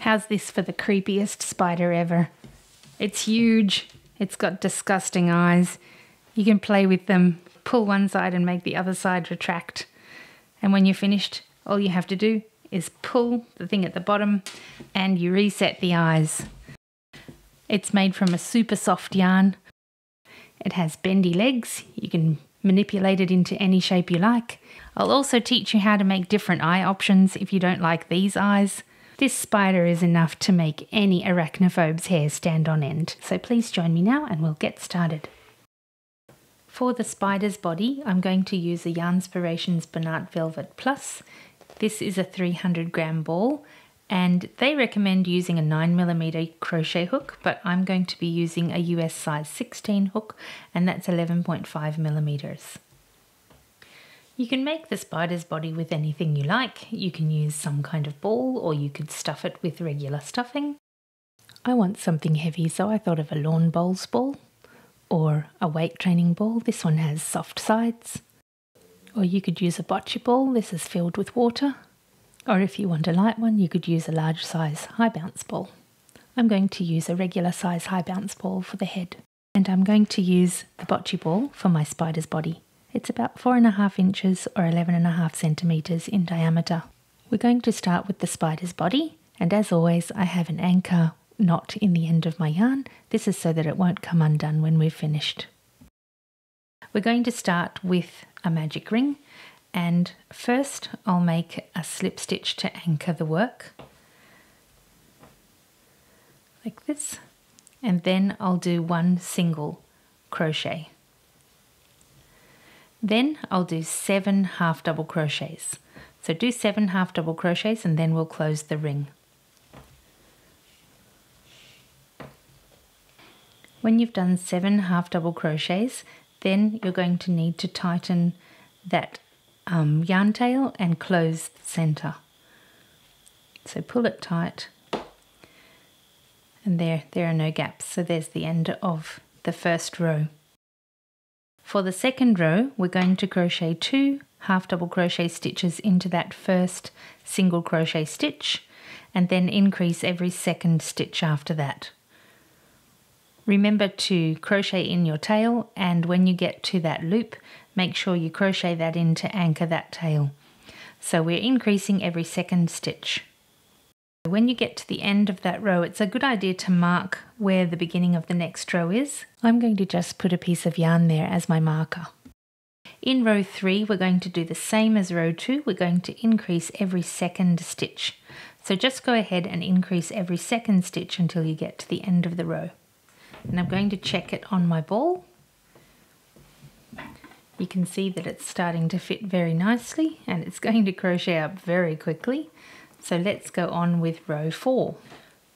How's this for the creepiest spider ever? It's huge. It's got disgusting eyes. You can play with them, pull one side and make the other side retract. And when you're finished, all you have to do is pull the thing at the bottom and you reset the eyes. It's made from a super soft yarn. It has bendy legs. You can manipulate it into any shape you like. I'll also teach you how to make different eye options if you don't like these eyes. This spider is enough to make any arachnophobe's hair stand on end. So please join me now and we'll get started. For the spider's body, I'm going to use a Yarnspirations Bernat Velvet Plus. This is a 300 gram ball and they recommend using a 9mm crochet hook, but I'm going to be using a US size 16 hook and that's 11.5 millimeters. You can make the spider's body with anything you like. You can use some kind of ball or you could stuff it with regular stuffing. I want something heavy so I thought of a lawn bowls ball or a weight training ball. This one has soft sides. Or you could use a bocce ball. This is filled with water. Or if you want a light one, you could use a large size high bounce ball. I'm going to use a regular size high bounce ball for the head. And I'm going to use the bocce ball for my spider's body. It's about four and a half inches or 11 and a half centimeters in diameter. We're going to start with the spider's body. And as always, I have an anchor knot in the end of my yarn. This is so that it won't come undone when we've finished. We're going to start with a magic ring and first I'll make a slip stitch to anchor the work like this and then I'll do one single crochet then I'll do seven half double crochets so do seven half double crochets and then we'll close the ring When you've done seven half double crochets, then you're going to need to tighten that um, yarn tail and close the center. So pull it tight and there, there are no gaps. So there's the end of the first row. For the second row, we're going to crochet two half double crochet stitches into that first single crochet stitch and then increase every second stitch after that. Remember to crochet in your tail and when you get to that loop, make sure you crochet that in to anchor that tail. So we're increasing every second stitch. When you get to the end of that row, it's a good idea to mark where the beginning of the next row is. I'm going to just put a piece of yarn there as my marker. In row 3, we're going to do the same as row 2. We're going to increase every second stitch. So just go ahead and increase every second stitch until you get to the end of the row and I'm going to check it on my ball. You can see that it's starting to fit very nicely and it's going to crochet up very quickly. So let's go on with row 4.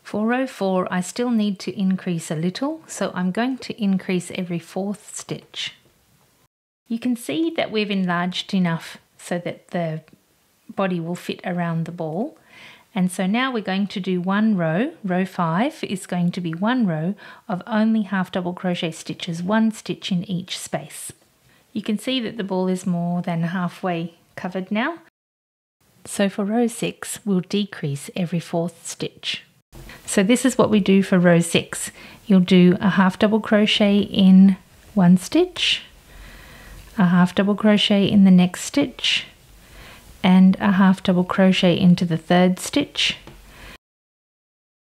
For row 4 I still need to increase a little so I'm going to increase every fourth stitch. You can see that we've enlarged enough so that the body will fit around the ball and so now we're going to do one row, row five is going to be one row of only half double crochet stitches, one stitch in each space. You can see that the ball is more than halfway covered now. So for row six, we'll decrease every fourth stitch. So this is what we do for row six. You'll do a half double crochet in one stitch, a half double crochet in the next stitch, and a half double crochet into the third stitch.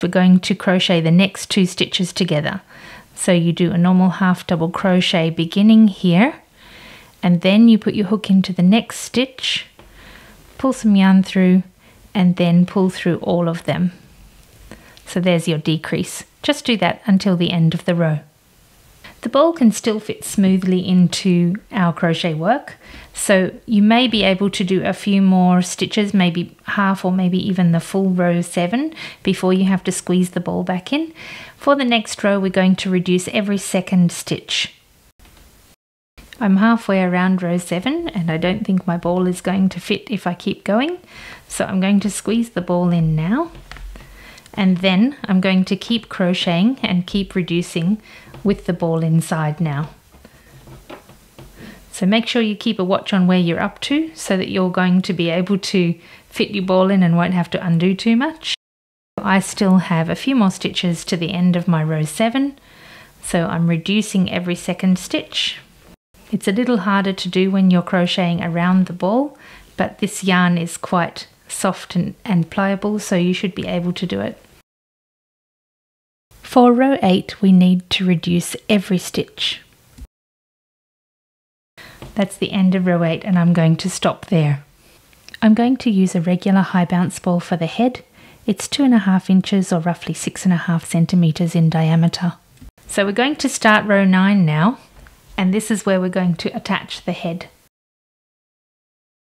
We're going to crochet the next two stitches together. So you do a normal half double crochet beginning here and then you put your hook into the next stitch, pull some yarn through and then pull through all of them. So there's your decrease. Just do that until the end of the row. The ball can still fit smoothly into our crochet work, so you may be able to do a few more stitches, maybe half or maybe even the full row 7 before you have to squeeze the ball back in. For the next row we're going to reduce every second stitch. I'm halfway around row 7 and I don't think my ball is going to fit if I keep going, so I'm going to squeeze the ball in now and then I'm going to keep crocheting and keep reducing with the ball inside now. So make sure you keep a watch on where you're up to so that you're going to be able to fit your ball in and won't have to undo too much. I still have a few more stitches to the end of my row 7 so I'm reducing every second stitch. It's a little harder to do when you're crocheting around the ball but this yarn is quite soft and, and pliable so you should be able to do it. For row 8 we need to reduce every stitch. That's the end of row 8 and I'm going to stop there. I'm going to use a regular high bounce ball for the head. It's two and a half inches or roughly six and a half centimeters in diameter. So we're going to start row 9 now and this is where we're going to attach the head.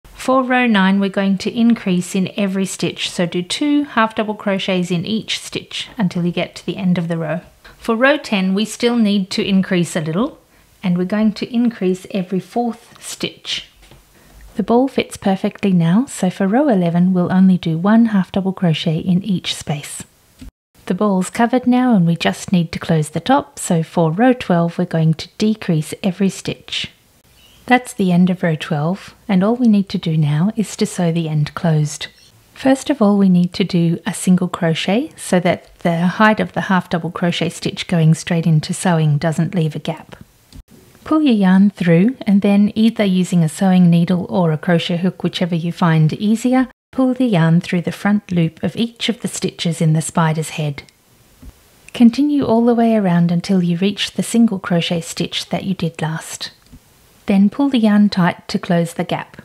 For row 9 we're going to increase in every stitch so do two half double crochets in each stitch until you get to the end of the row. For row 10 we still need to increase a little and we're going to increase every fourth stitch. The ball fits perfectly now, so for row 11 we'll only do one half double crochet in each space. The ball's covered now and we just need to close the top, so for row 12 we're going to decrease every stitch. That's the end of row 12 and all we need to do now is to sew the end closed. First of all we need to do a single crochet so that the height of the half double crochet stitch going straight into sewing doesn't leave a gap. Pull your yarn through and then either using a sewing needle or a crochet hook, whichever you find easier, pull the yarn through the front loop of each of the stitches in the spider's head. Continue all the way around until you reach the single crochet stitch that you did last. Then pull the yarn tight to close the gap.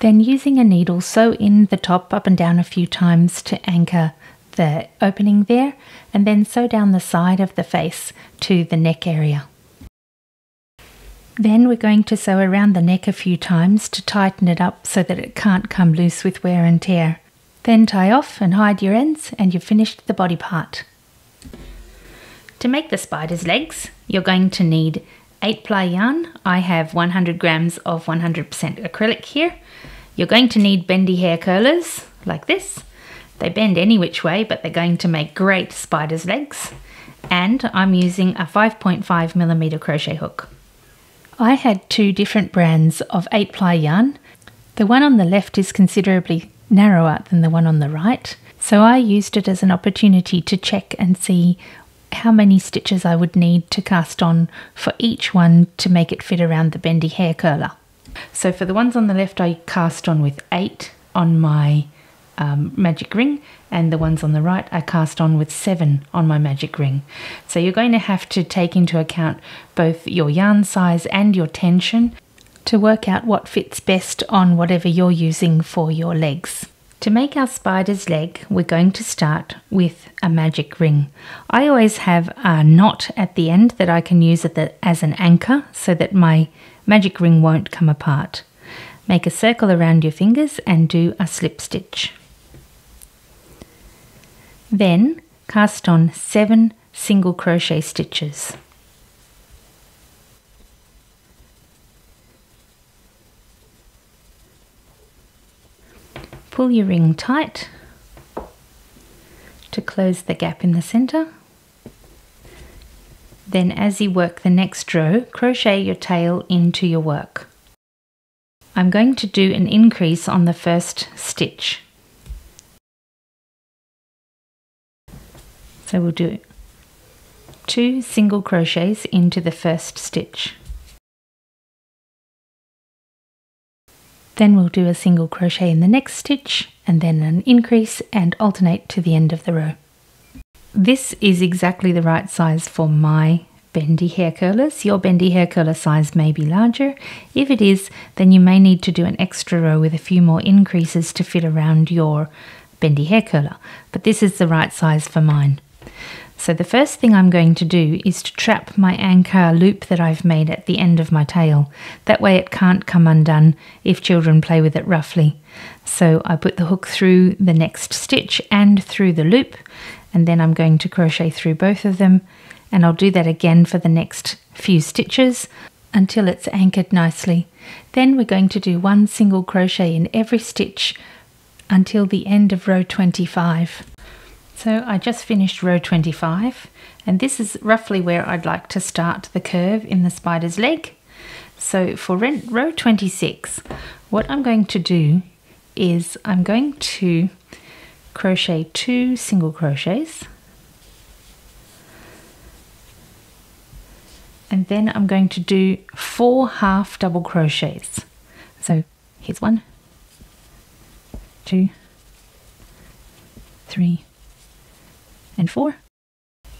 Then using a needle sew in the top up and down a few times to anchor the opening there and then sew down the side of the face to the neck area. Then we're going to sew around the neck a few times to tighten it up so that it can't come loose with wear and tear. Then tie off and hide your ends and you've finished the body part. To make the spider's legs, you're going to need 8 ply yarn. I have 100 grams of 100% acrylic here. You're going to need bendy hair curlers like this. They bend any which way, but they're going to make great spider's legs. And I'm using a 5.5 millimeter crochet hook. I had two different brands of 8 ply yarn. The one on the left is considerably narrower than the one on the right, so I used it as an opportunity to check and see how many stitches I would need to cast on for each one to make it fit around the bendy hair curler. So for the ones on the left I cast on with 8 on my um, magic ring and the ones on the right I cast on with seven on my magic ring. So you're going to have to take into account both your yarn size and your tension to work out what fits best on whatever you're using for your legs. To make our spider's leg, we're going to start with a magic ring. I always have a knot at the end that I can use as an anchor so that my magic ring won't come apart. Make a circle around your fingers and do a slip stitch. Then cast on 7 single crochet stitches. Pull your ring tight to close the gap in the center. Then as you work the next row, crochet your tail into your work. I'm going to do an increase on the first stitch. So we'll do two single crochets into the first stitch. Then we'll do a single crochet in the next stitch and then an increase and alternate to the end of the row. This is exactly the right size for my bendy hair curlers. Your bendy hair curler size may be larger. If it is, then you may need to do an extra row with a few more increases to fit around your bendy hair curler, but this is the right size for mine. So the first thing I'm going to do is to trap my anchor loop that I've made at the end of my tail. That way it can't come undone if children play with it roughly. So I put the hook through the next stitch and through the loop and then I'm going to crochet through both of them and I'll do that again for the next few stitches until it's anchored nicely. Then we're going to do one single crochet in every stitch until the end of row 25. So I just finished row 25 and this is roughly where I'd like to start the curve in the spider's leg. So for row 26, what I'm going to do is I'm going to crochet two single crochets and then I'm going to do four half double crochets so here's one two three and four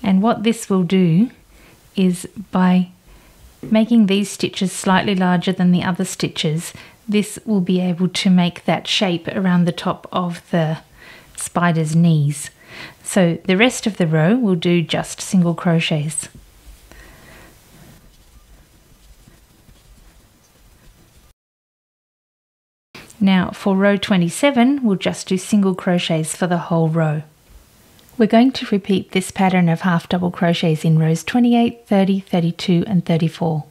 and what this will do is by making these stitches slightly larger than the other stitches this will be able to make that shape around the top of the spider's knees. So the rest of the row will do just single crochets. Now for row 27 we'll just do single crochets for the whole row. We're going to repeat this pattern of half double crochets in rows 28, 30, 32 and 34.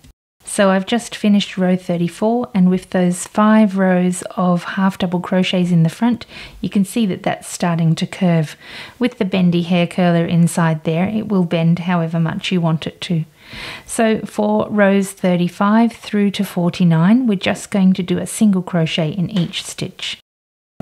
So I've just finished row 34 and with those five rows of half double crochets in the front you can see that that's starting to curve. With the bendy hair curler inside there it will bend however much you want it to. So for rows 35 through to 49 we're just going to do a single crochet in each stitch.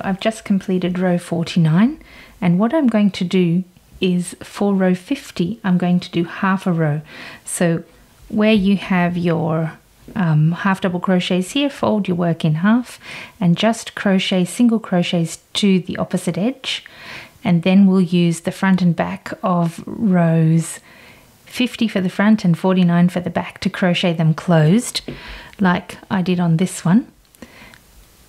I've just completed row 49 and what I'm going to do is for row 50 I'm going to do half a row. So where you have your um, half double crochets here, fold your work in half and just crochet single crochets to the opposite edge. And then we'll use the front and back of rows 50 for the front and 49 for the back to crochet them closed like I did on this one.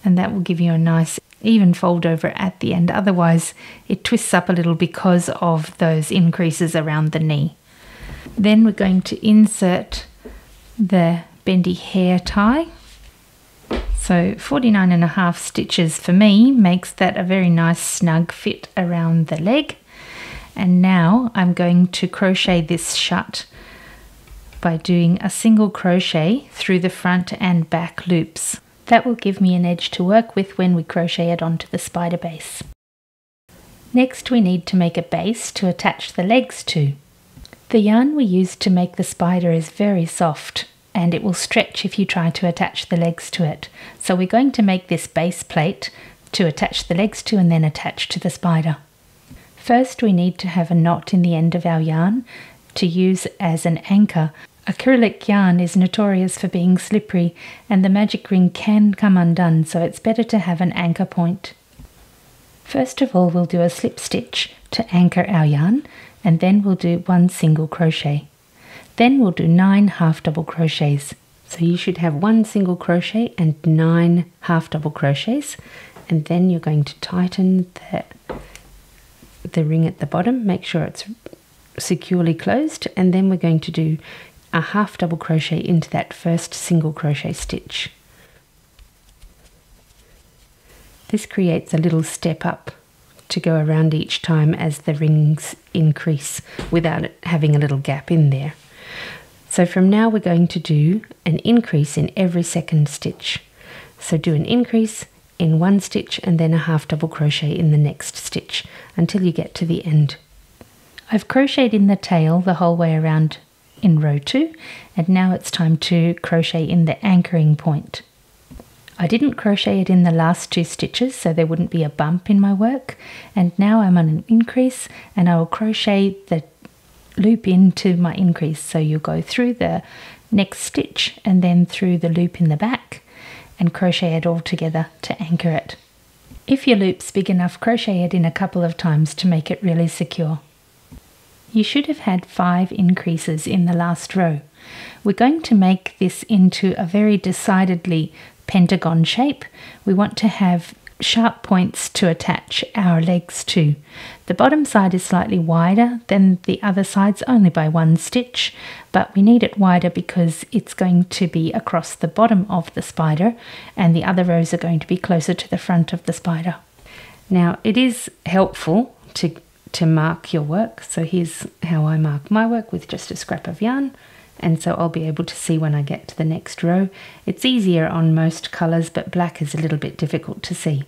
And that will give you a nice even fold over at the end. Otherwise it twists up a little because of those increases around the knee. Then we're going to insert the bendy hair tie. So 49 and a half stitches for me makes that a very nice snug fit around the leg. And now I'm going to crochet this shut by doing a single crochet through the front and back loops. That will give me an edge to work with when we crochet it onto the spider base. Next we need to make a base to attach the legs to. The yarn we used to make the spider is very soft and it will stretch if you try to attach the legs to it. So we're going to make this base plate to attach the legs to and then attach to the spider. First we need to have a knot in the end of our yarn to use as an anchor. Acrylic yarn is notorious for being slippery and the magic ring can come undone so it's better to have an anchor point. First of all we'll do a slip stitch to anchor our yarn and then we'll do one single crochet. Then we'll do nine half double crochets. So you should have one single crochet and nine half double crochets and then you're going to tighten the, the ring at the bottom, make sure it's securely closed and then we're going to do a half double crochet into that first single crochet stitch. This creates a little step up to go around each time as the rings increase without it having a little gap in there. So from now we're going to do an increase in every second stitch. So do an increase in one stitch and then a half double crochet in the next stitch until you get to the end. I've crocheted in the tail the whole way around in row 2 and now it's time to crochet in the anchoring point. I didn't crochet it in the last two stitches so there wouldn't be a bump in my work and now I'm on an increase and I will crochet the loop into my increase so you'll go through the next stitch and then through the loop in the back and crochet it all together to anchor it. If your loop's big enough crochet it in a couple of times to make it really secure. You should have had five increases in the last row. We're going to make this into a very decidedly pentagon shape, we want to have sharp points to attach our legs to. The bottom side is slightly wider than the other sides only by one stitch, but we need it wider because it's going to be across the bottom of the spider and the other rows are going to be closer to the front of the spider. Now it is helpful to, to mark your work, so here's how I mark my work with just a scrap of yarn and so I'll be able to see when I get to the next row. It's easier on most colours but black is a little bit difficult to see.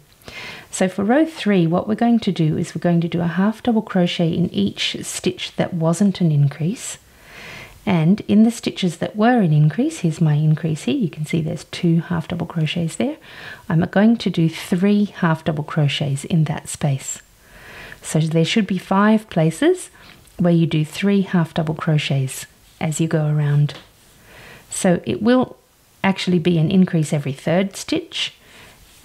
So for row 3 what we're going to do is we're going to do a half double crochet in each stitch that wasn't an increase and in the stitches that were an increase, here's my increase here, you can see there's two half double crochets there, I'm going to do three half double crochets in that space. So there should be five places where you do three half double crochets as you go around. So it will actually be an increase every third stitch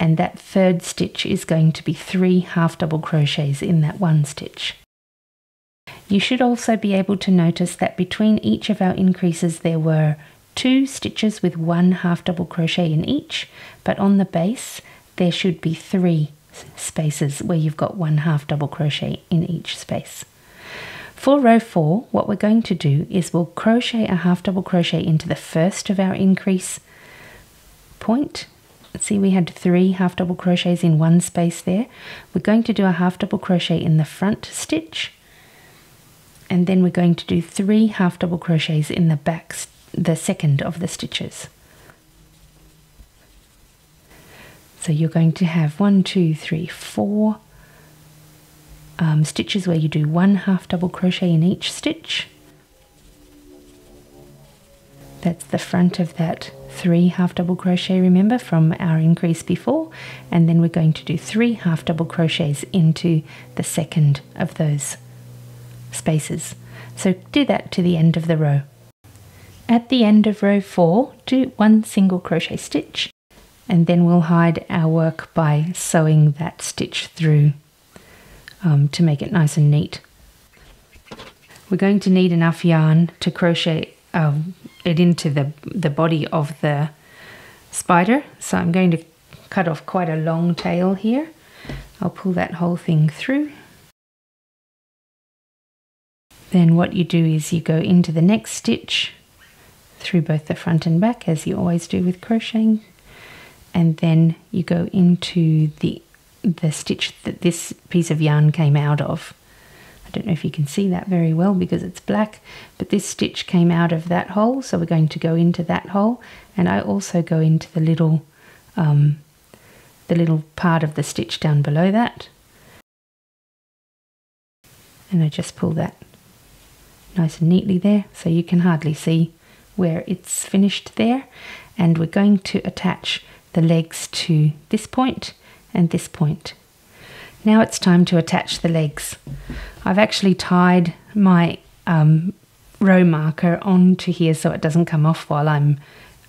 and that third stitch is going to be three half double crochets in that one stitch. You should also be able to notice that between each of our increases there were two stitches with one half double crochet in each, but on the base there should be three spaces where you've got one half double crochet in each space. For row 4, what we're going to do is we'll crochet a half double crochet into the first of our increase point. See we had three half double crochets in one space there. We're going to do a half double crochet in the front stitch and then we're going to do three half double crochets in the back, the second of the stitches. So you're going to have one, two, three, four um, stitches where you do one half double crochet in each stitch. That's the front of that three half double crochet, remember, from our increase before. And then we're going to do three half double crochets into the second of those spaces. So do that to the end of the row. At the end of row 4, do one single crochet stitch and then we'll hide our work by sewing that stitch through um, to make it nice and neat. We're going to need enough yarn to crochet um, it into the, the body of the spider. So I'm going to cut off quite a long tail here. I'll pull that whole thing through. Then what you do is you go into the next stitch through both the front and back as you always do with crocheting and then you go into the the stitch that this piece of yarn came out of. I don't know if you can see that very well because it's black, but this stitch came out of that hole, so we're going to go into that hole, and I also go into the little, um, the little part of the stitch down below that, and I just pull that nice and neatly there, so you can hardly see where it's finished there, and we're going to attach the legs to this point and this point. Now it's time to attach the legs. I've actually tied my um, row marker onto here so it doesn't come off while I'm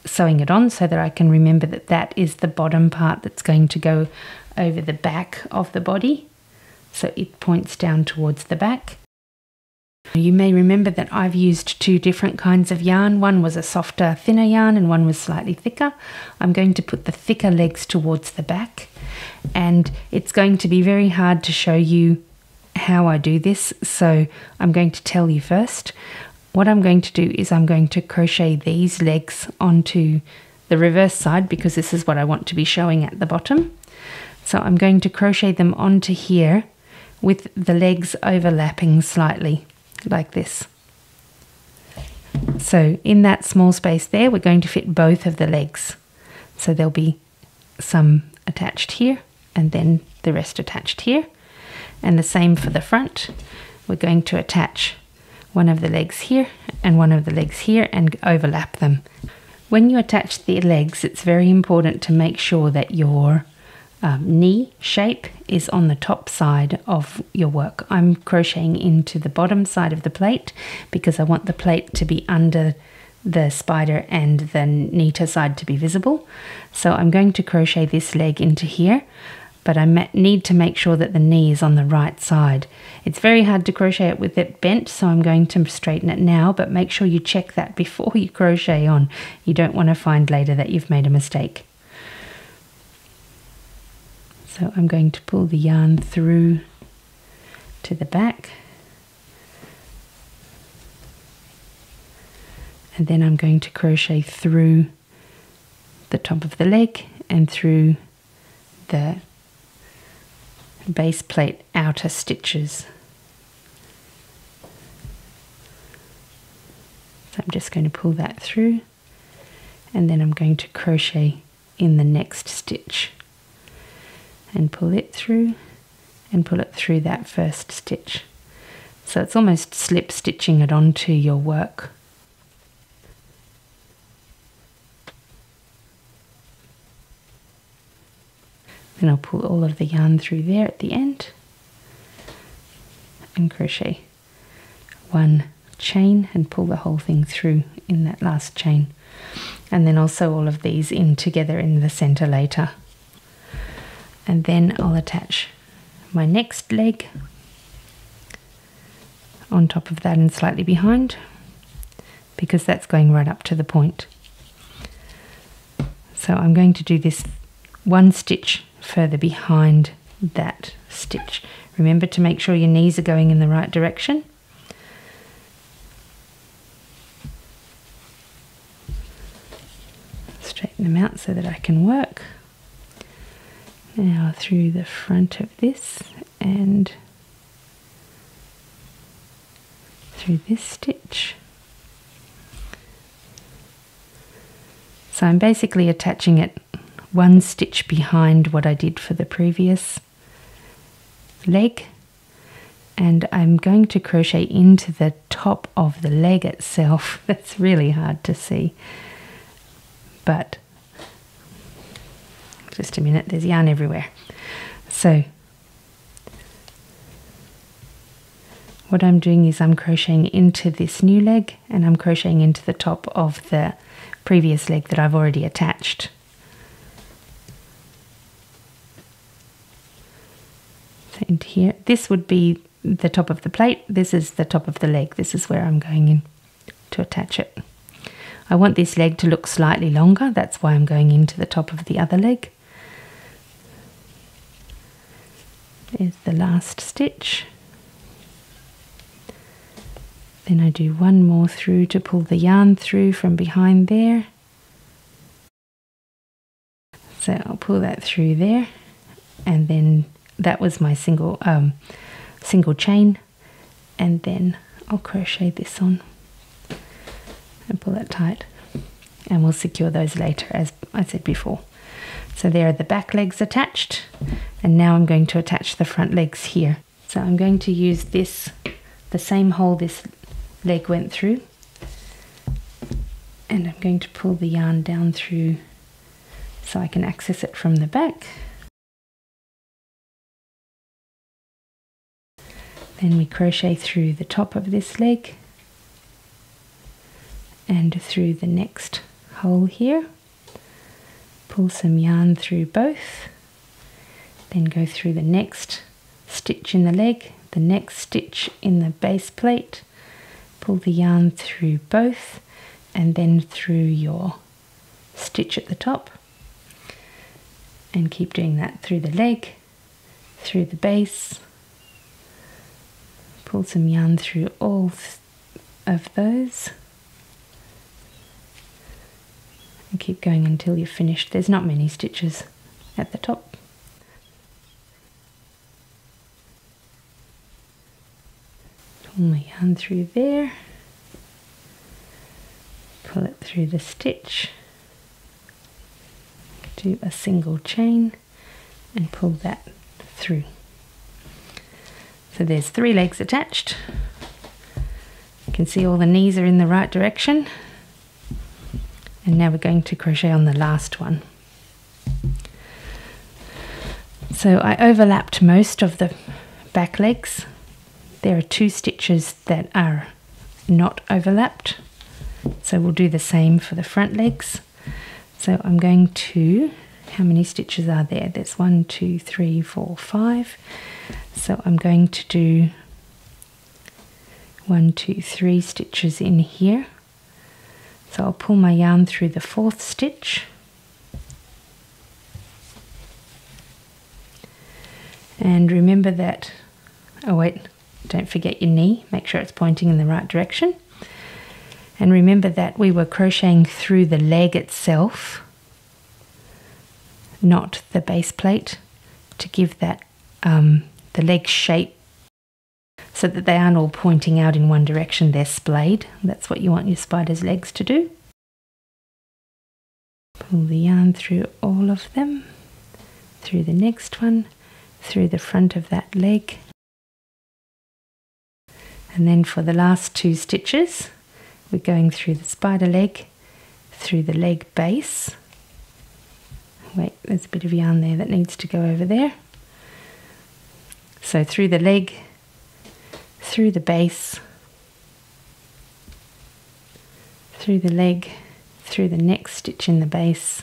sewing it on so that I can remember that that is the bottom part that's going to go over the back of the body. So it points down towards the back. You may remember that I've used two different kinds of yarn. One was a softer, thinner yarn and one was slightly thicker. I'm going to put the thicker legs towards the back and it's going to be very hard to show you how I do this. So I'm going to tell you first. What I'm going to do is I'm going to crochet these legs onto the reverse side because this is what I want to be showing at the bottom. So I'm going to crochet them onto here with the legs overlapping slightly like this. So in that small space there, we're going to fit both of the legs. So there'll be some attached here and then the rest attached here. And the same for the front. We're going to attach one of the legs here and one of the legs here and overlap them. When you attach the legs, it's very important to make sure that your um, knee shape is on the top side of your work. I'm crocheting into the bottom side of the plate because I want the plate to be under the spider and the neater side to be visible. So I'm going to crochet this leg into here, but I need to make sure that the knee is on the right side. It's very hard to crochet it with it bent, so I'm going to straighten it now, but make sure you check that before you crochet on. You don't want to find later that you've made a mistake. So I'm going to pull the yarn through to the back. And then I'm going to crochet through the top of the leg and through the base plate outer stitches. So I'm just going to pull that through and then I'm going to crochet in the next stitch and pull it through and pull it through that first stitch. So it's almost slip stitching it onto your work. Then I'll pull all of the yarn through there at the end and crochet one chain and pull the whole thing through in that last chain and then also all of these in together in the center later and then I'll attach my next leg on top of that and slightly behind because that's going right up to the point. So I'm going to do this one stitch further behind that stitch. Remember to make sure your knees are going in the right direction. Straighten them out so that I can work. Now through the front of this and through this stitch. So I'm basically attaching it one stitch behind what I did for the previous leg and I'm going to crochet into the top of the leg itself. That's really hard to see. But just a minute, there's yarn everywhere. So what I'm doing is I'm crocheting into this new leg and I'm crocheting into the top of the previous leg that I've already attached. So into here, this would be the top of the plate, this is the top of the leg, this is where I'm going in to attach it. I want this leg to look slightly longer, that's why I'm going into the top of the other leg. There's the last stitch. Then I do one more through to pull the yarn through from behind there. So I'll pull that through there and then that was my single um, single chain and then I'll crochet this on and pull that tight and we'll secure those later as I said before. So there are the back legs attached and now I'm going to attach the front legs here. So I'm going to use this, the same hole this leg went through and I'm going to pull the yarn down through so I can access it from the back. Then we crochet through the top of this leg and through the next hole here. Pull some yarn through both, then go through the next stitch in the leg, the next stitch in the base plate, pull the yarn through both and then through your stitch at the top and keep doing that through the leg through the base. Pull some yarn through all of those and keep going until you're finished there's not many stitches at the top pull my yarn through there, pull it through the stitch, do a single chain and pull that through. So there's three legs attached. You can see all the knees are in the right direction. And now we're going to crochet on the last one. So I overlapped most of the back legs. There are two stitches that are not overlapped. So we'll do the same for the front legs. So I'm going to how many stitches are there? There's one two three four five. So I'm going to do one two three stitches in here so I'll pull my yarn through the fourth stitch and remember that oh wait don't forget your knee, make sure it's pointing in the right direction. And remember that we were crocheting through the leg itself, not the base plate, to give that um, the leg shape so that they aren't all pointing out in one direction, they're splayed. That's what you want your spider's legs to do. Pull the yarn through all of them, through the next one, through the front of that leg, and then for the last two stitches we're going through the spider leg. Through the leg base. Wait there's a bit of yarn there that needs to go over there. So through the leg through the base, through the leg, through the next stitch in the base.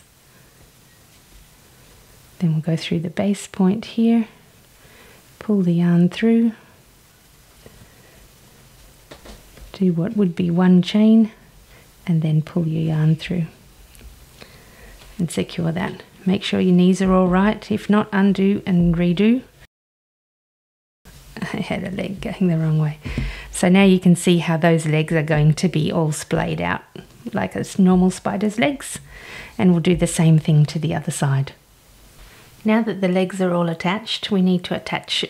Then we'll go through the base point here, pull the yarn through, do what would be one chain, and then pull your yarn through and secure that. Make sure your knees are all right. If not, undo and redo. Had a leg going the wrong way. So now you can see how those legs are going to be all splayed out like a normal spider's legs. And we'll do the same thing to the other side. Now that the legs are all attached, we need to attach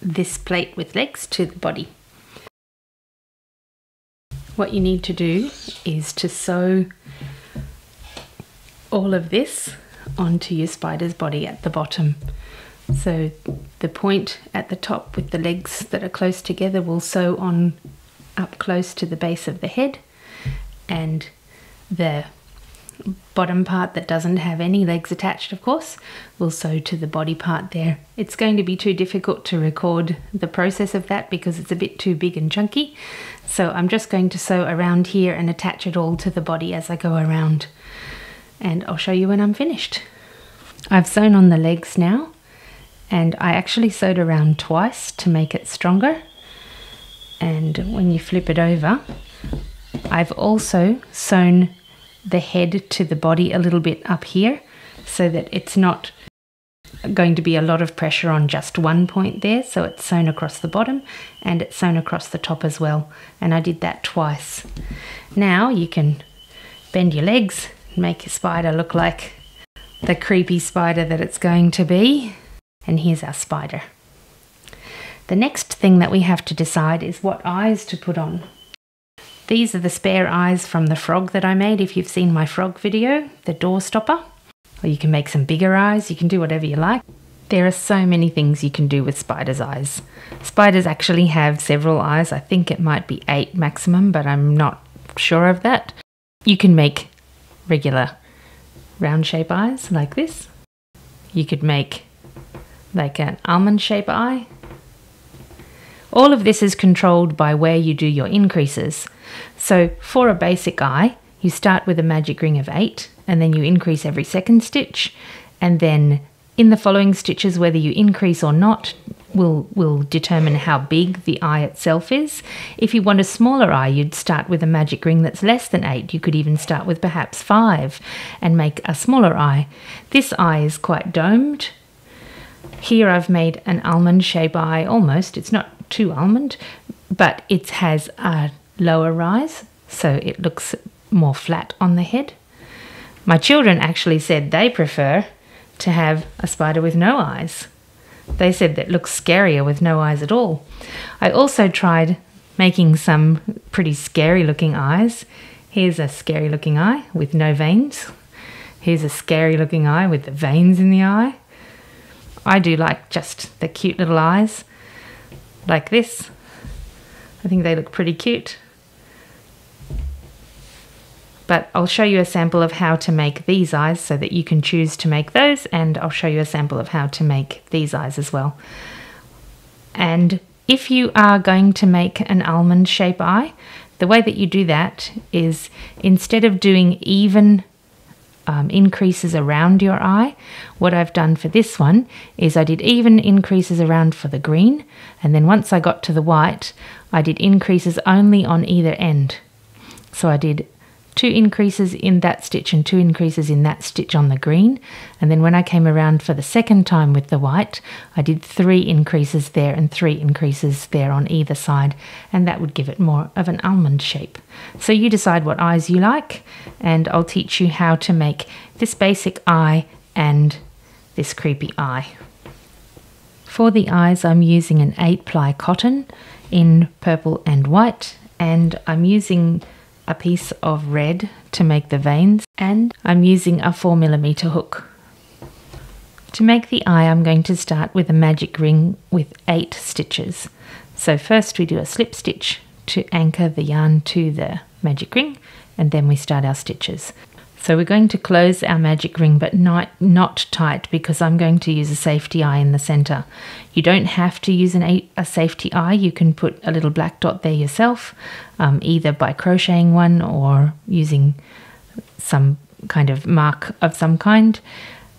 this plate with legs to the body. What you need to do is to sew all of this onto your spider's body at the bottom. So the point at the top with the legs that are close together will sew on up close to the base of the head and the bottom part that doesn't have any legs attached of course will sew to the body part there. It's going to be too difficult to record the process of that because it's a bit too big and chunky so I'm just going to sew around here and attach it all to the body as I go around and I'll show you when I'm finished. I've sewn on the legs now and I actually sewed around twice to make it stronger. And when you flip it over I've also sewn the head to the body a little bit up here so that it's not going to be a lot of pressure on just one point there. So it's sewn across the bottom and it's sewn across the top as well. And I did that twice. Now you can bend your legs make your spider look like the creepy spider that it's going to be. And here's our spider. The next thing that we have to decide is what eyes to put on. These are the spare eyes from the frog that I made if you've seen my frog video, the door stopper. Or you can make some bigger eyes, you can do whatever you like. There are so many things you can do with spider's eyes. Spiders actually have several eyes, I think it might be eight maximum, but I'm not sure of that. You can make regular round shape eyes like this. You could make like an almond shape eye. All of this is controlled by where you do your increases. So for a basic eye, you start with a magic ring of eight and then you increase every second stitch and then in the following stitches, whether you increase or not, will will determine how big the eye itself is. If you want a smaller eye, you'd start with a magic ring that's less than 8. You could even start with perhaps 5 and make a smaller eye. This eye is quite domed. Here I've made an almond shape eye almost. It's not too almond, but it has a lower rise, so it looks more flat on the head. My children actually said they prefer to have a spider with no eyes. They said that looks scarier with no eyes at all. I also tried making some pretty scary looking eyes. Here's a scary looking eye with no veins. Here's a scary looking eye with the veins in the eye. I do like just the cute little eyes like this. I think they look pretty cute but I'll show you a sample of how to make these eyes so that you can choose to make those and I'll show you a sample of how to make these eyes as well. And if you are going to make an almond shape eye, the way that you do that is instead of doing even um, increases around your eye, what I've done for this one is I did even increases around for the green and then once I got to the white, I did increases only on either end. So I did two increases in that stitch and two increases in that stitch on the green and then when I came around for the second time with the white I did three increases there and three increases there on either side and that would give it more of an almond shape. So you decide what eyes you like and I'll teach you how to make this basic eye and this creepy eye. For the eyes I'm using an 8 ply cotton in purple and white and I'm using a piece of red to make the veins and I'm using a 4mm hook. To make the eye I'm going to start with a magic ring with 8 stitches. So first we do a slip stitch to anchor the yarn to the magic ring and then we start our stitches. So we're going to close our magic ring but not, not tight because I'm going to use a safety eye in the center. You don't have to use an, a safety eye. You can put a little black dot there yourself, um, either by crocheting one or using some kind of mark of some kind.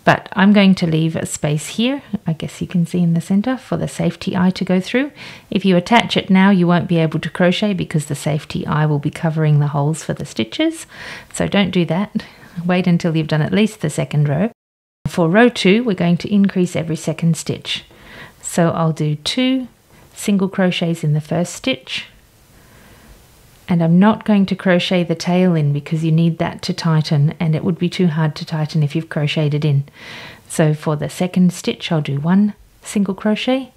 But I'm going to leave a space here, I guess you can see in the center, for the safety eye to go through. If you attach it now, you won't be able to crochet because the safety eye will be covering the holes for the stitches. So don't do that. Wait until you've done at least the second row. For row two, we're going to increase every second stitch. So I'll do two single crochets in the first stitch, and I'm not going to crochet the tail in because you need that to tighten and it would be too hard to tighten if you've crocheted it in. So for the second stitch I'll do one single crochet,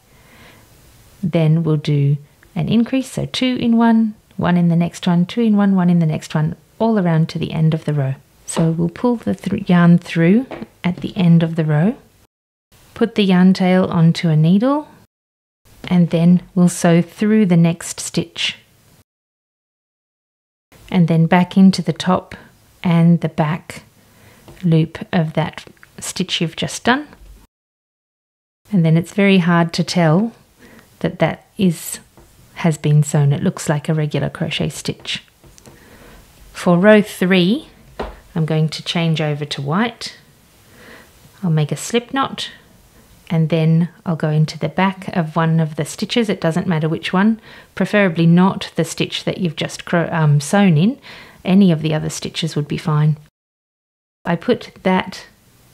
then we'll do an increase, so two in one, one in the next one, two in one, one in the next one, all around to the end of the row. So we'll pull the th yarn through at the end of the row, put the yarn tail onto a needle, and then we'll sew through the next stitch and then back into the top and the back loop of that stitch you've just done. And then it's very hard to tell that that is has been sewn. It looks like a regular crochet stitch. For row three, I'm going to change over to white. I'll make a slip knot and then I'll go into the back of one of the stitches, it doesn't matter which one, preferably not the stitch that you've just um, sewn in, any of the other stitches would be fine. I put that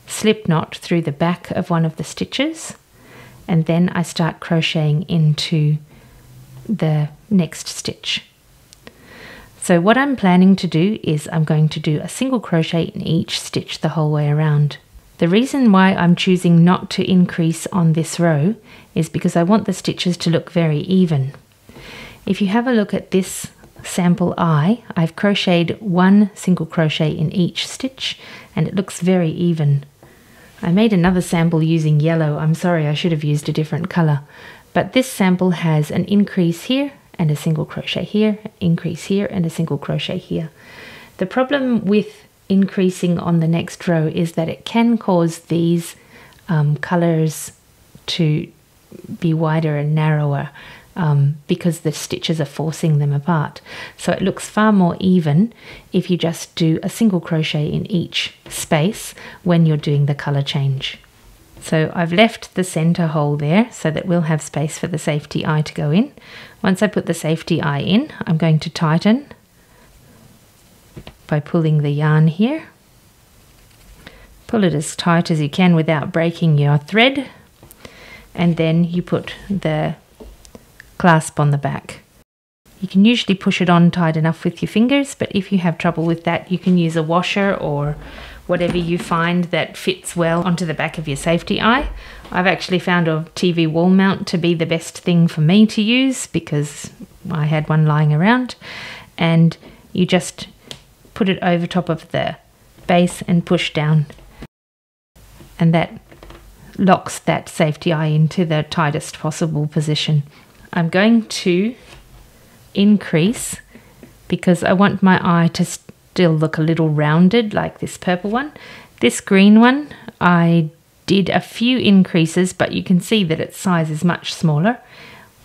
slip knot through the back of one of the stitches and then I start crocheting into the next stitch. So what I'm planning to do is I'm going to do a single crochet in each stitch the whole way around. The reason why I'm choosing not to increase on this row is because I want the stitches to look very even. If you have a look at this sample eye, I've crocheted one single crochet in each stitch and it looks very even. I made another sample using yellow, I'm sorry I should have used a different colour, but this sample has an increase here and a single crochet here, increase here and a single crochet here. The problem with increasing on the next row is that it can cause these um, colors to be wider and narrower um, because the stitches are forcing them apart. So it looks far more even if you just do a single crochet in each space when you're doing the color change. So I've left the center hole there so that we'll have space for the safety eye to go in. Once I put the safety eye in, I'm going to tighten by pulling the yarn here. Pull it as tight as you can without breaking your thread and then you put the clasp on the back. You can usually push it on tight enough with your fingers, but if you have trouble with that, you can use a washer or whatever you find that fits well onto the back of your safety eye. I've actually found a TV wall mount to be the best thing for me to use because I had one lying around and you just put it over top of the base and push down. And that locks that safety eye into the tightest possible position. I'm going to increase because I want my eye to still look a little rounded like this purple one. This green one, I did a few increases, but you can see that its size is much smaller.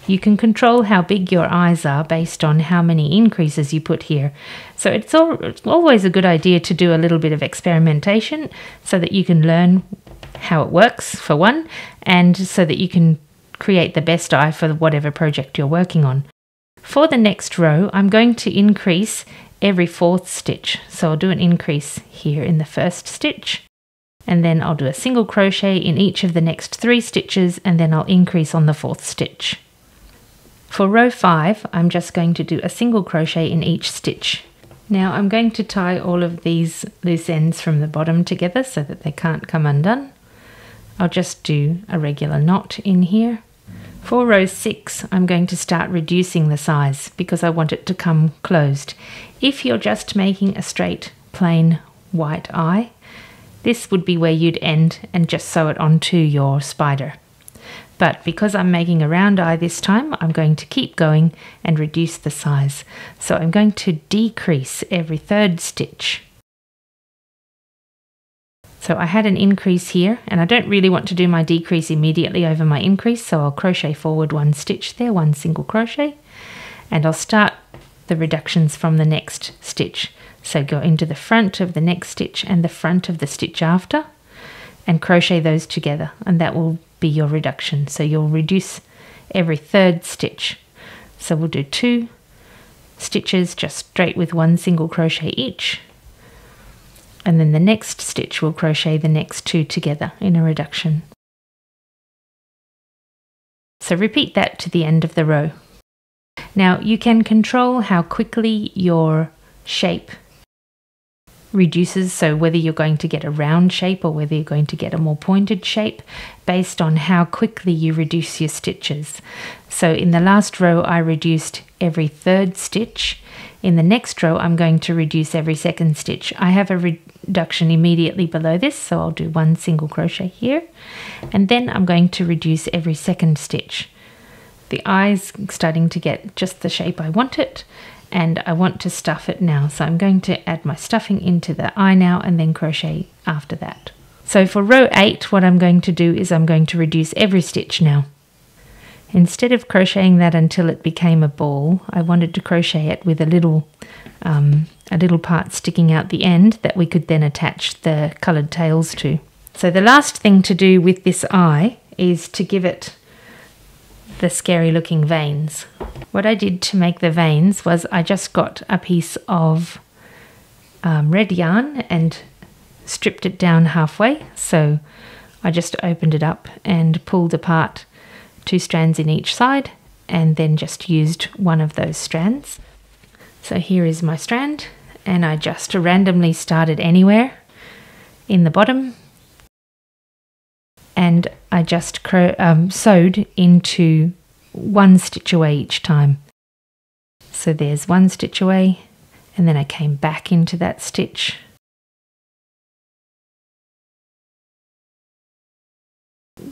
You can control how big your eyes are based on how many increases you put here. So it's, it's always a good idea to do a little bit of experimentation so that you can learn how it works for one and so that you can create the best eye for whatever project you're working on. For the next row, I'm going to increase every fourth stitch. So I'll do an increase here in the first stitch and then I'll do a single crochet in each of the next three stitches and then I'll increase on the fourth stitch. For row 5, I'm just going to do a single crochet in each stitch. Now I'm going to tie all of these loose ends from the bottom together so that they can't come undone. I'll just do a regular knot in here. For row 6, I'm going to start reducing the size because I want it to come closed. If you're just making a straight, plain white eye, this would be where you'd end and just sew it onto your spider. But because I'm making a round eye this time, I'm going to keep going and reduce the size. So I'm going to decrease every third stitch. So I had an increase here and I don't really want to do my decrease immediately over my increase. So I'll crochet forward one stitch there, one single crochet, and I'll start the reductions from the next stitch. So go into the front of the next stitch and the front of the stitch after and crochet those together and that will be your reduction. So you'll reduce every third stitch. So we'll do two stitches just straight with one single crochet each and then the next stitch will crochet the next two together in a reduction. So repeat that to the end of the row. Now you can control how quickly your shape reduces, so whether you're going to get a round shape or whether you're going to get a more pointed shape based on how quickly you reduce your stitches. So in the last row I reduced every third stitch. In the next row I'm going to reduce every second stitch. I have a reduction immediately below this so I'll do one single crochet here and then I'm going to reduce every second stitch. The eye's starting to get just the shape I want it and I want to stuff it now. So I'm going to add my stuffing into the eye now and then crochet after that. So for row 8 what I'm going to do is I'm going to reduce every stitch now. Instead of crocheting that until it became a ball, I wanted to crochet it with a little um, a little part sticking out the end that we could then attach the coloured tails to. So the last thing to do with this eye is to give it the scary looking veins. What I did to make the veins was I just got a piece of um, red yarn and stripped it down halfway. So I just opened it up and pulled apart two strands in each side and then just used one of those strands. So here is my strand and I just randomly started anywhere in the bottom and I just um, sewed into one stitch away each time. So there's one stitch away and then I came back into that stitch.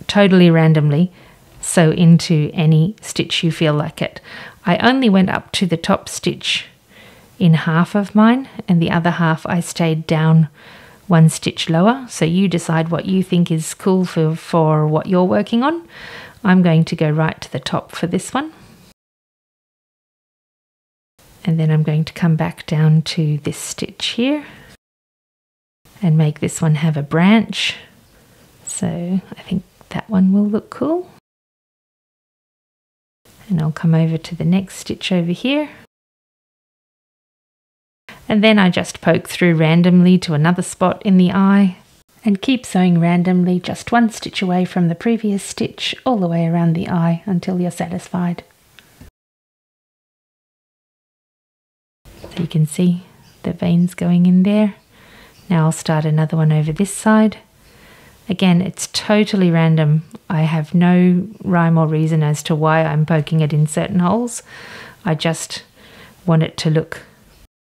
Totally randomly sew into any stitch you feel like it. I only went up to the top stitch in half of mine and the other half I stayed down one stitch lower. So you decide what you think is cool for, for what you're working on. I'm going to go right to the top for this one. And then I'm going to come back down to this stitch here and make this one have a branch. So I think that one will look cool. And I'll come over to the next stitch over here and then I just poke through randomly to another spot in the eye and keep sewing randomly just one stitch away from the previous stitch all the way around the eye until you're satisfied. So you can see the veins going in there. Now I'll start another one over this side. Again, it's totally random. I have no rhyme or reason as to why I'm poking it in certain holes. I just want it to look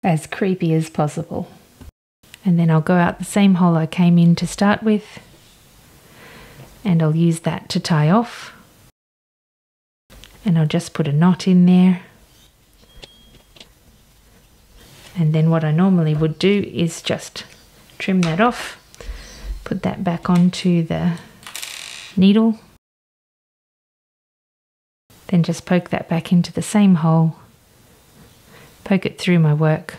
as creepy as possible. And then I'll go out the same hole I came in to start with and I'll use that to tie off. And I'll just put a knot in there. And then what I normally would do is just trim that off, put that back onto the needle, then just poke that back into the same hole poke it through my work,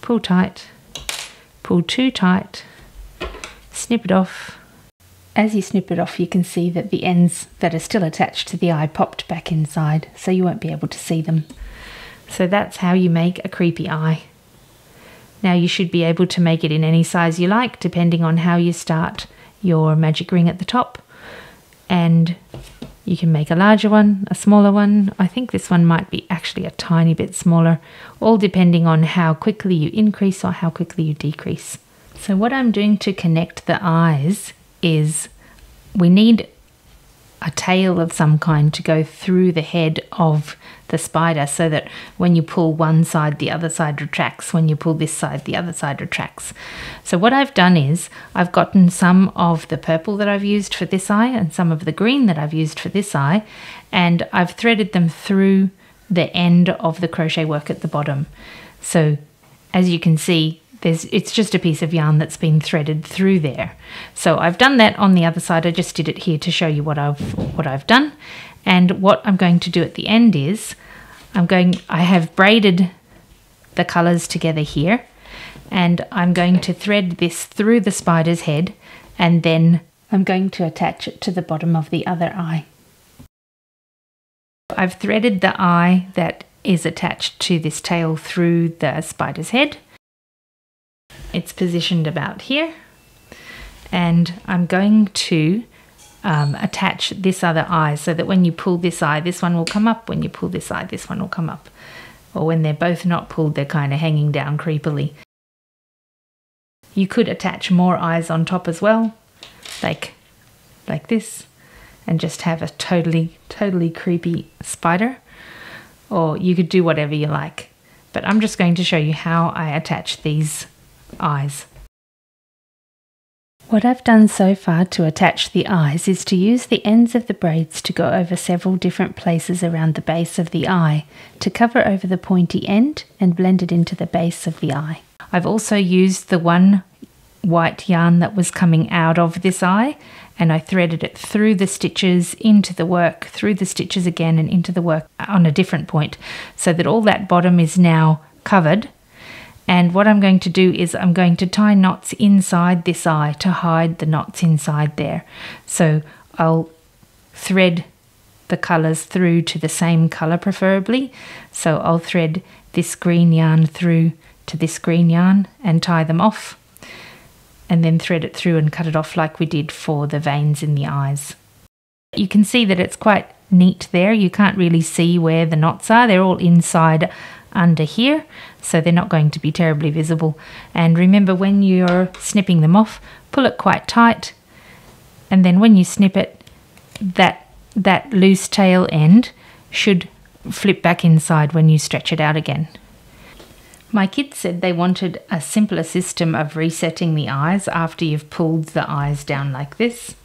pull tight, pull too tight, snip it off. As you snip it off, you can see that the ends that are still attached to the eye popped back inside, so you won't be able to see them. So that's how you make a creepy eye. Now you should be able to make it in any size you like, depending on how you start your magic ring at the top. And you can make a larger one, a smaller one. I think this one might be actually a tiny bit smaller, all depending on how quickly you increase or how quickly you decrease. So what I'm doing to connect the eyes is we need a tail of some kind to go through the head of the spider so that when you pull one side, the other side retracts. When you pull this side, the other side retracts. So what I've done is I've gotten some of the purple that I've used for this eye and some of the green that I've used for this eye and I've threaded them through the end of the crochet work at the bottom. So as you can see, there's it's just a piece of yarn that's been threaded through there. So I've done that on the other side. I just did it here to show you what I've what I've done. And what I'm going to do at the end is I'm going I have braided the colors together here and I'm going to thread this through the spider's head and then I'm going to attach it to the bottom of the other eye. I've threaded the eye that is attached to this tail through the spider's head. It's positioned about here and I'm going to um, attach this other eye so that when you pull this eye, this one will come up. When you pull this eye, this one will come up. Or when they're both not pulled, they're kind of hanging down creepily. You could attach more eyes on top as well, like, like this, and just have a totally, totally creepy spider. Or you could do whatever you like. But I'm just going to show you how I attach these eyes. What I've done so far to attach the eyes is to use the ends of the braids to go over several different places around the base of the eye to cover over the pointy end and blend it into the base of the eye. I've also used the one white yarn that was coming out of this eye and I threaded it through the stitches into the work, through the stitches again and into the work on a different point so that all that bottom is now covered and what I'm going to do is I'm going to tie knots inside this eye to hide the knots inside there. So I'll thread the colours through to the same colour preferably. So I'll thread this green yarn through to this green yarn and tie them off and then thread it through and cut it off like we did for the veins in the eyes. You can see that it's quite neat there. You can't really see where the knots are. They're all inside under here so they're not going to be terribly visible and remember when you're snipping them off pull it quite tight and then when you snip it that that loose tail end should flip back inside when you stretch it out again. My kids said they wanted a simpler system of resetting the eyes after you've pulled the eyes down like this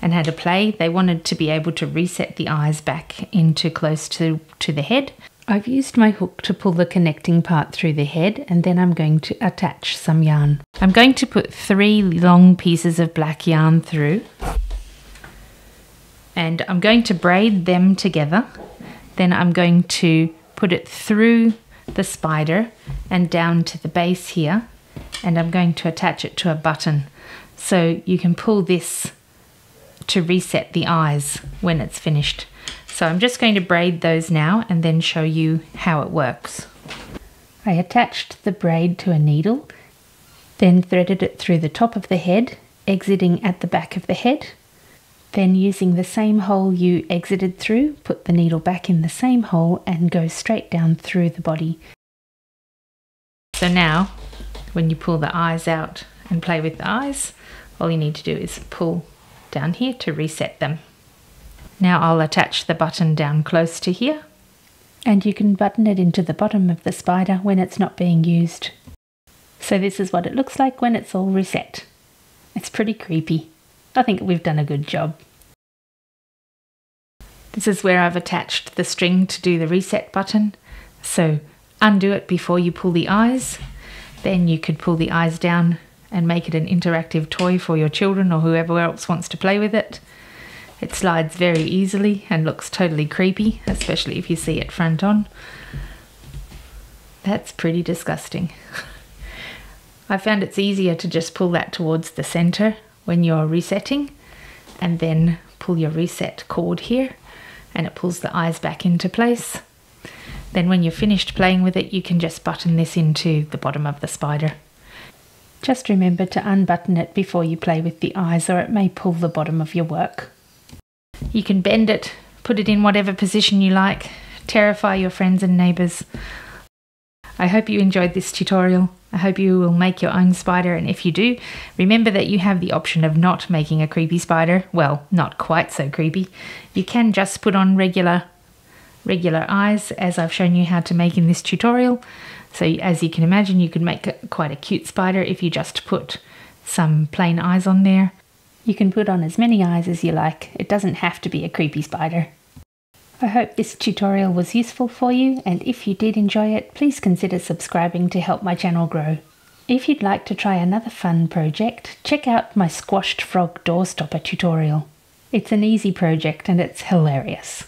and had a play. They wanted to be able to reset the eyes back into close to, to the head I've used my hook to pull the connecting part through the head and then I'm going to attach some yarn. I'm going to put three long pieces of black yarn through and I'm going to braid them together. Then I'm going to put it through the spider and down to the base here and I'm going to attach it to a button. So you can pull this to reset the eyes when it's finished. So I'm just going to braid those now and then show you how it works. I attached the braid to a needle, then threaded it through the top of the head, exiting at the back of the head. Then using the same hole you exited through, put the needle back in the same hole and go straight down through the body. So now, when you pull the eyes out and play with the eyes, all you need to do is pull down here to reset them. Now I'll attach the button down close to here and you can button it into the bottom of the spider when it's not being used. So this is what it looks like when it's all reset. It's pretty creepy. I think we've done a good job. This is where I've attached the string to do the reset button. So undo it before you pull the eyes. Then you could pull the eyes down and make it an interactive toy for your children or whoever else wants to play with it. It slides very easily and looks totally creepy, especially if you see it front on. That's pretty disgusting. I found it's easier to just pull that towards the center when you're resetting and then pull your reset cord here and it pulls the eyes back into place. Then when you're finished playing with it, you can just button this into the bottom of the spider. Just remember to unbutton it before you play with the eyes or it may pull the bottom of your work. You can bend it, put it in whatever position you like, terrify your friends and neighbours. I hope you enjoyed this tutorial. I hope you will make your own spider and if you do, remember that you have the option of not making a creepy spider. Well, not quite so creepy. You can just put on regular regular eyes as I've shown you how to make in this tutorial. So as you can imagine, you could make quite a cute spider if you just put some plain eyes on there. You can put on as many eyes as you like, it doesn't have to be a creepy spider. I hope this tutorial was useful for you and if you did enjoy it, please consider subscribing to help my channel grow. If you'd like to try another fun project, check out my squashed frog doorstopper tutorial. It's an easy project and it's hilarious.